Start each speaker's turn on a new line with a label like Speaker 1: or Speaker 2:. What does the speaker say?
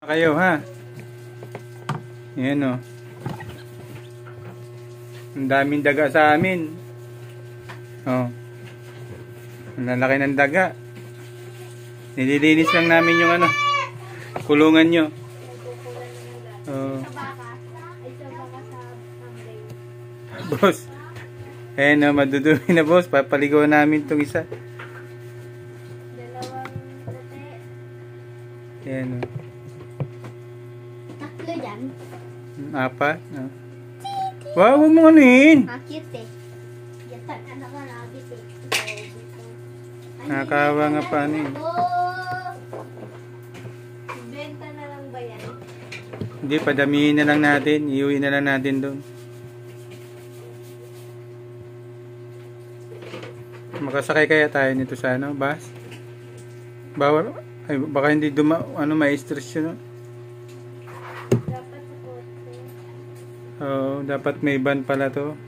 Speaker 1: kayo ha. Yan o. Ang daming daga sa amin. Oh. Ang lalaki ng daga. Nililinis lang namin yung ano. Kulungan nyo. Oh.
Speaker 2: Sa Monday.
Speaker 1: Boss. Eh no, madudumi na boss. Papaligaw namin tong isa.
Speaker 2: Dalawang late.
Speaker 1: Yan o.
Speaker 2: Tatlo yan.
Speaker 1: Apat. Oh. Wow, huwag mo anuhin.
Speaker 2: Ah, cute eh. Yatan, anak ka rabbit eh.
Speaker 1: Nakakawa nga pa, ano eh.
Speaker 2: Oh! Benta na lang ba yan?
Speaker 1: Hindi, padamihin na lang natin. Iuwi na lang natin doon. Makasakay kaya tayo nito sa ano, bus? Bawal, ay, baka hindi duma, ano, ma-stress yun. no?
Speaker 2: Dapat sa kotse.
Speaker 1: Dapat may van pala to.